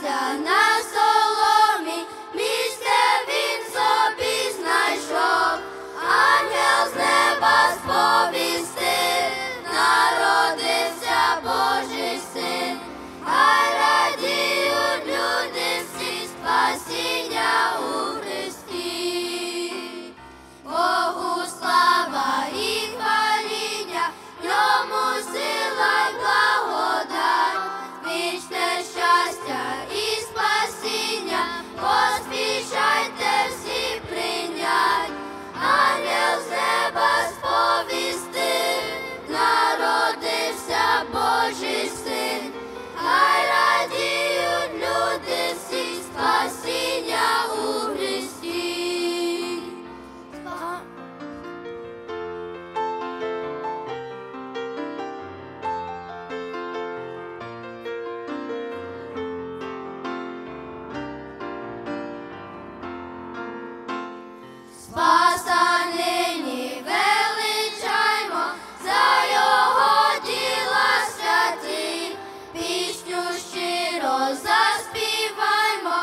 Krishna. заспіваймо.